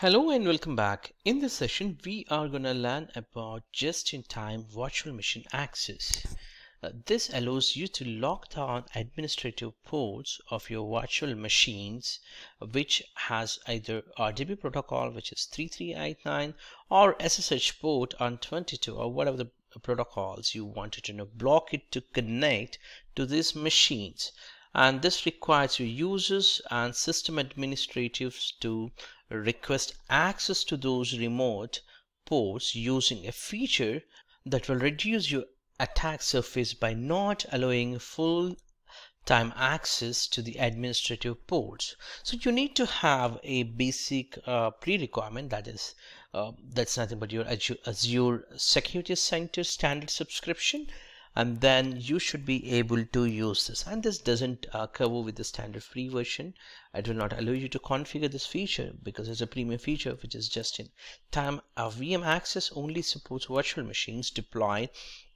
Hello and welcome back. In this session, we are going to learn about just-in-time virtual machine access. Uh, this allows you to lock down administrative ports of your virtual machines, which has either RDP protocol, which is 3389, or SSH port on 22, or whatever the protocols you wanted to know. Block it to connect to these machines and this requires your users and system administrators to request access to those remote ports using a feature that will reduce your attack surface by not allowing full time access to the administrative ports. So you need to have a basic uh, pre-requirement that is uh, that's nothing but your Azure, Azure Security Center standard subscription and then you should be able to use this and this doesn't uh, cover with the standard free version it will not allow you to configure this feature because it's a premium feature which is just in time a VM access only supports virtual machines deployed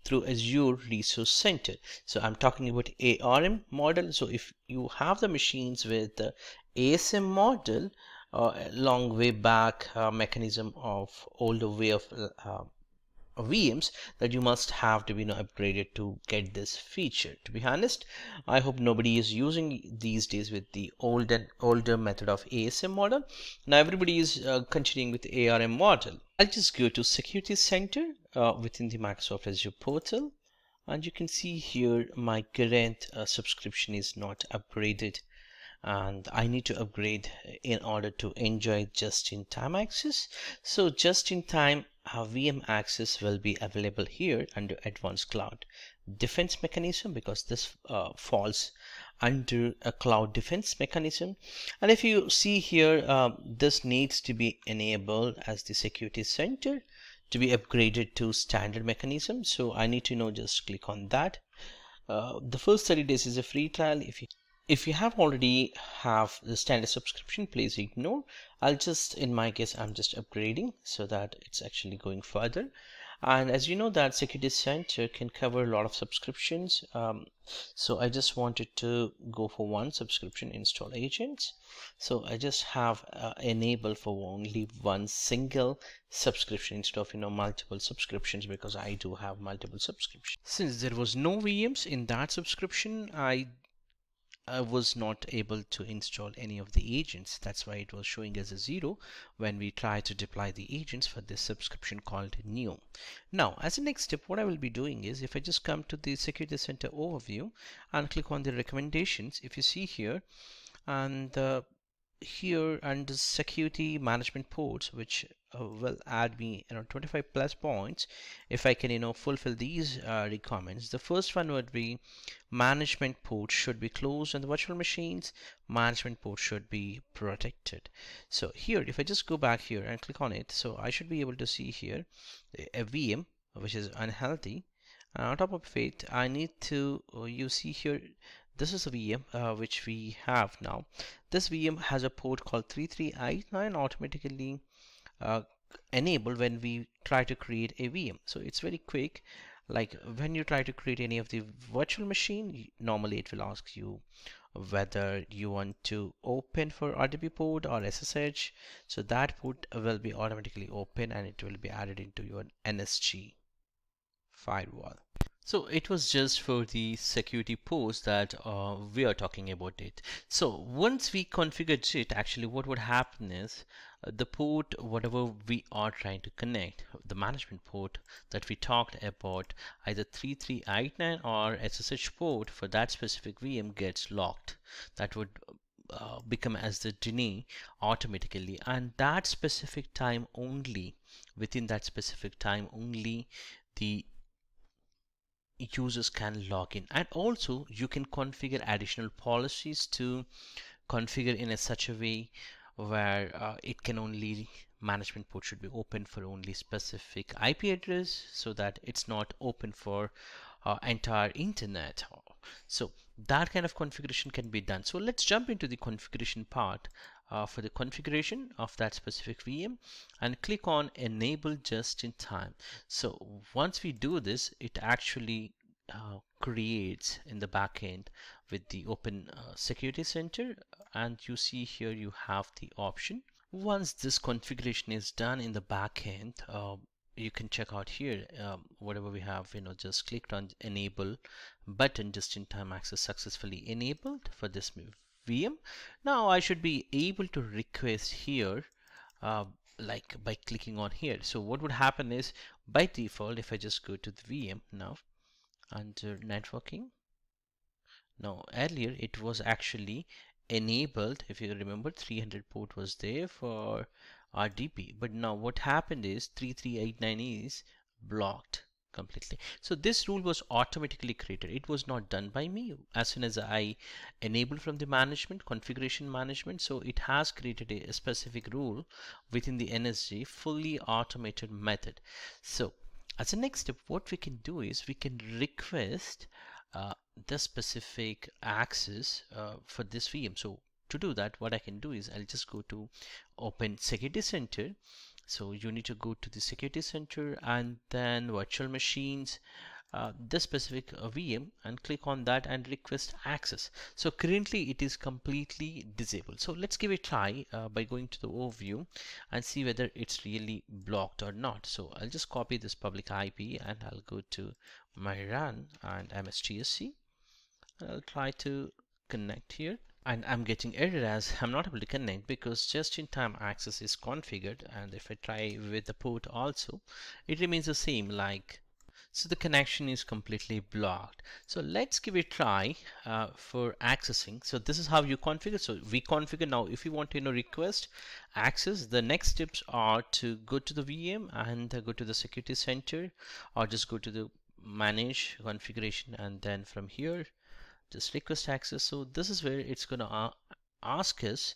through Azure Resource Center. So I'm talking about ARM model. So if you have the machines with the ASM model, uh, long way back uh, mechanism of older way of uh, VMs that you must have to be upgraded to get this feature. To be honest, I hope nobody is using these days with the old and older method of ASM model. Now everybody is uh, continuing with ARM model. I'll just go to Security Center uh, within the Microsoft Azure portal and you can see here my current uh, subscription is not upgraded and I need to upgrade in order to enjoy just-in-time access. So just-in-time uh, VM access will be available here under Advanced Cloud. Defense Mechanism because this uh, falls under a cloud defense mechanism. And if you see here uh, this needs to be enabled as the security center to be upgraded to standard mechanism. So I need to know just click on that. Uh, the first 30 days is a free trial. If you if you have already have the standard subscription please ignore. I'll just in my case I'm just upgrading so that it's actually going further. And as you know that security center can cover a lot of subscriptions um, so I just wanted to go for one subscription install agents so I just have uh, enable for only one single subscription instead of you know multiple subscriptions because I do have multiple subscriptions. Since there was no VMs in that subscription I I was not able to install any of the agents. That's why it was showing as a zero when we try to deploy the agents for this subscription called new. Now, as a next step, what I will be doing is if I just come to the Security Center overview and click on the recommendations, if you see here, and uh, here under security management ports which uh, will add me you know 25 plus points if I can you know fulfill these uh, requirements. The first one would be management port should be closed on the virtual machines. Management port should be protected. So here if I just go back here and click on it so I should be able to see here a VM which is unhealthy. And on top of it I need to uh, you see here this is a VM uh, which we have now. This VM has a port called 3389 automatically uh, enabled when we try to create a VM so it's very quick. Like when you try to create any of the virtual machine normally it will ask you whether you want to open for RDP port or SSH so that port will be automatically open and it will be added into your NSG firewall. So it was just for the security post that uh, we are talking about it. So once we configured it, actually what would happen is the port, whatever we are trying to connect, the management port that we talked about, either 3389 or SSH port for that specific VM gets locked. That would uh, become as the deny automatically and that specific time only within that specific time only the users can log in and also you can configure additional policies to configure in a such a way where uh, it can only management port should be open for only specific IP address so that it's not open for uh, entire internet. So that kind of configuration can be done. So let's jump into the configuration part uh, for the configuration of that specific VM and click on enable just in time. So once we do this it actually uh, creates in the backend with the open uh, security center. And you see here you have the option. Once this configuration is done in the backend, uh, you can check out here um, whatever we have you know just clicked on enable button just-in-time access successfully enabled for this VM now I should be able to request here uh, like by clicking on here. So what would happen is by default if I just go to the VM now under networking. Now earlier it was actually enabled if you remember 300 port was there for RDP but now what happened is 3389 is blocked completely. So this rule was automatically created. It was not done by me. As soon as I enabled from the management configuration management so it has created a, a specific rule within the NSG fully automated method. So as a next step what we can do is we can request uh, the specific access uh, for this VM. So to do that what I can do is I'll just go to open security center. So you need to go to the security center and then virtual machines uh, this specific uh, VM and click on that and request access. So currently it is completely disabled. So let's give it a try uh, by going to the overview and see whether it's really blocked or not. So I'll just copy this public IP and I'll go to my run and MSTSC I'll try to connect here. And I'm getting error as I'm not able to connect because just-in-time access is configured and if I try with the port also it remains the same like so the connection is completely blocked. So let's give it a try uh, for accessing. So this is how you configure. So we configure now if you want to you know request access the next steps are to go to the VM and go to the security center or just go to the manage configuration and then from here just request access. So this is where it's going to uh, ask us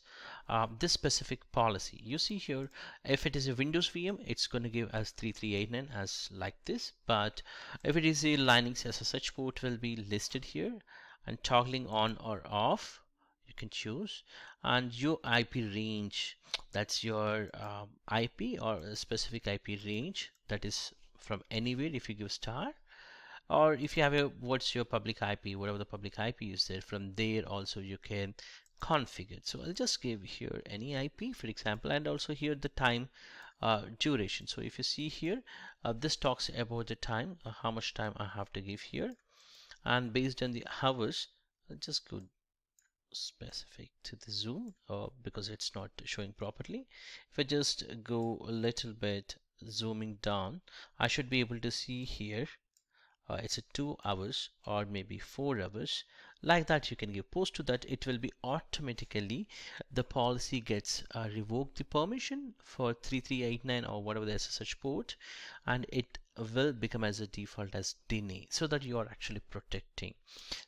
uh, this specific policy. You see here if it is a Windows VM it's going to give us 3389 as like this but if it is a Linux SSH port will be listed here and toggling on or off you can choose and your IP range that's your um, IP or a specific IP range that is from anywhere if you give star or if you have a what's your public IP whatever the public IP is there from there also you can configure so I'll just give here any IP for example and also here the time uh, duration. So if you see here uh, this talks about the time uh, how much time I have to give here. And based on the hours I'll just go specific to the zoom uh, because it's not showing properly. If I just go a little bit zooming down I should be able to see here uh, it's a two hours or maybe four hours like that you can give post to that. It will be automatically the policy gets uh, revoked the permission for 3389 or whatever the SSH port and it will become as a default as deny so that you are actually protecting.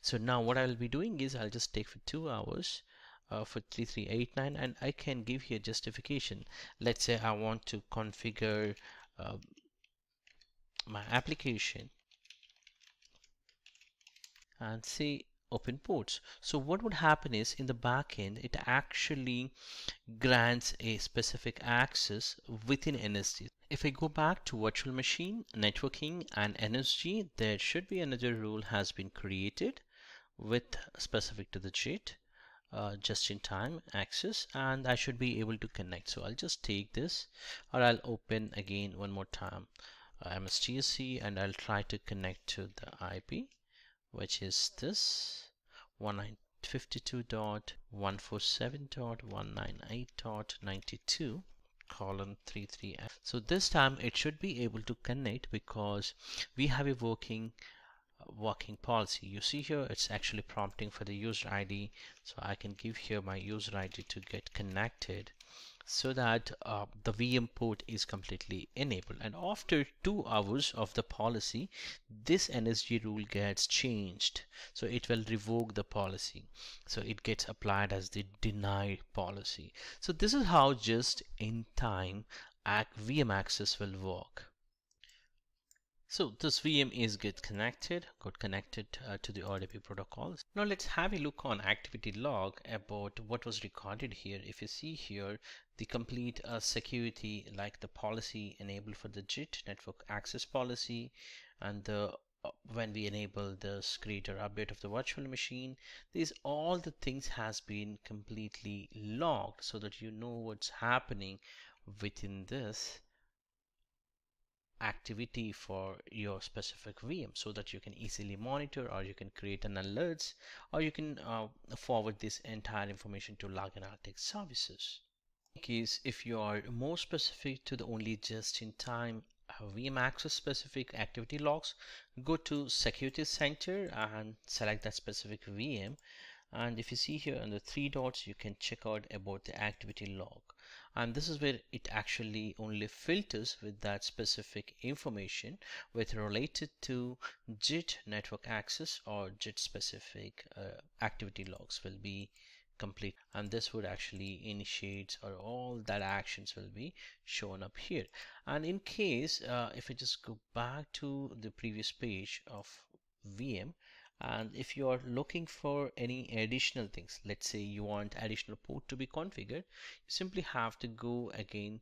So now what I'll be doing is I'll just take for two hours uh, for 3389 and I can give here justification. Let's say I want to configure uh, my application. And say open ports. So what would happen is in the backend, it actually grants a specific access within NSG. If I go back to virtual machine, networking and NSG, there should be another rule has been created with specific to the JIT. Uh, just in time access and I should be able to connect so I'll just take this or I'll open again one more time uh, MSTSC and I'll try to connect to the IP which is this 152.147.198.92 colon 33f so this time it should be able to connect because we have a working uh, working policy. You see here it's actually prompting for the user ID so I can give here my user ID to get connected so that uh, the VM port is completely enabled. And after two hours of the policy this NSG rule gets changed. So it will revoke the policy. So it gets applied as the deny policy. So this is how just in time VM access will work so this VM is get connected, got connected uh, to the RDP protocols. Now let's have a look on activity log about what was recorded here. If you see here, the complete uh, security like the policy enabled for the JIT network access policy and the uh, when we enable this creator update of the virtual machine these all the things has been completely logged so that you know what's happening within this activity for your specific VM so that you can easily monitor or you can create an alerts or you can uh, forward this entire information to log analytics services. In case if you are more specific to the only just-in-time uh, VM access specific activity logs, go to Security Center and select that specific VM and if you see here on the three dots you can check out about the activity log and this is where it actually only filters with that specific information with related to JIT network access or JIT specific uh, activity logs will be complete. And this would actually initiate or all that actions will be shown up here. And in case uh, if I just go back to the previous page of VM and if you are looking for any additional things let's say you want additional port to be configured you simply have to go again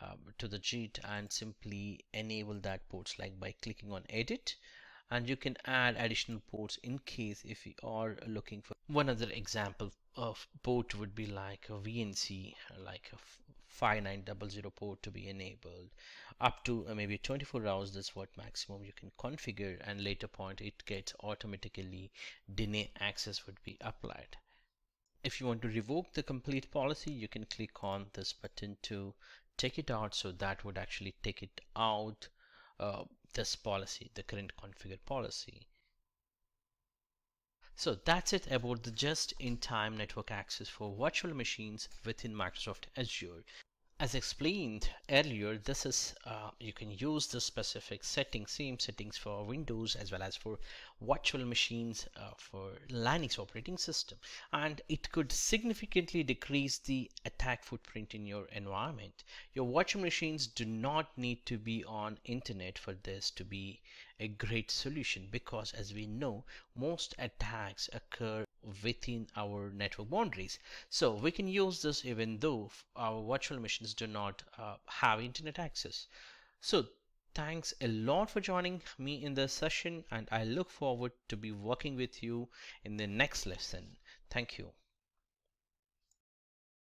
um, to the JIT and simply enable that ports like by clicking on edit. And you can add additional ports in case if you are looking for one other example of port would be like a VNC like a 5900 port to be enabled. Up to uh, maybe 24 hours that's what maximum you can configure and later point it gets automatically deny access would be applied. If you want to revoke the complete policy you can click on this button to take it out. So that would actually take it out uh, this policy the current configured policy so that's it about the just-in-time network access for virtual machines within Microsoft Azure. As explained earlier, this is uh, you can use the specific settings, same settings for Windows as well as for virtual machines uh, for Linux operating system, and it could significantly decrease the attack footprint in your environment. Your virtual machines do not need to be on internet for this to be a great solution because as we know, most attacks occur within our network boundaries. So we can use this even though our virtual machines do not uh, have internet access. So thanks a lot for joining me in this session and I look forward to be working with you in the next lesson. Thank you.